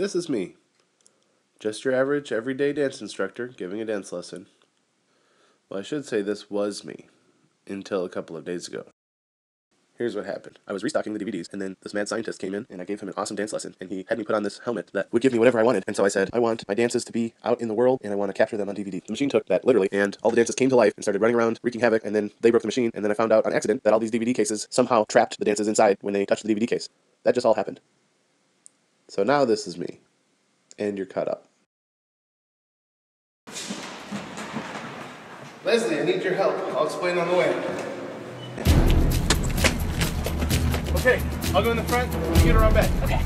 This is me. Just your average, everyday dance instructor giving a dance lesson. Well, I should say this was me until a couple of days ago. Here's what happened. I was restocking the DVDs, and then this mad scientist came in, and I gave him an awesome dance lesson, and he had me put on this helmet that would give me whatever I wanted. And so I said, I want my dances to be out in the world, and I want to capture them on DVD. The machine took that literally, and all the dances came to life and started running around, wreaking havoc, and then they broke the machine, and then I found out on accident that all these DVD cases somehow trapped the dances inside when they touched the DVD case. That just all happened. So now this is me, and you're cut up. Leslie, I need your help. I'll explain on the way. Okay, I'll go in the front, you get around back. Okay.